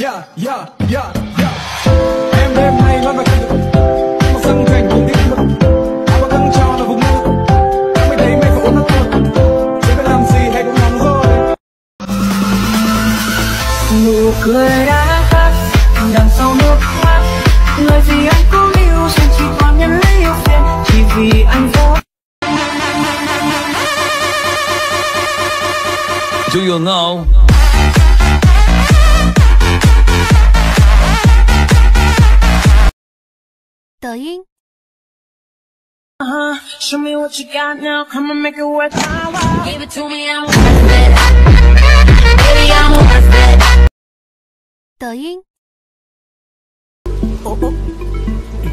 yeah, yeah, yeah, yeah. Em đêm nay lắm là kinh Một sân thành cùng đi luôn Ai mà căng trao là vùng mưa Mấy đây mày phải ôm nó thôi Chứ phải làm gì hay cũng nóng rồi Nụ cười đã khác Đằng sau nước mắt. Lời gì anh cũng yêu Xin chỉ toàn nhân lấy yêu phiền. Chỉ vì anh vô Do you know? 抖音。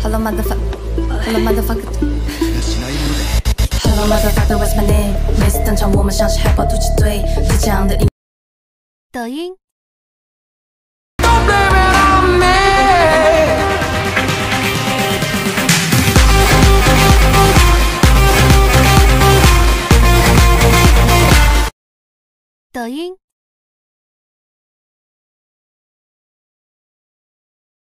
Hello motherfucker Hello motherfucker Hello motherfucker what's my name 每次登场我们像是海豹突击队最强的音抖音。抖音。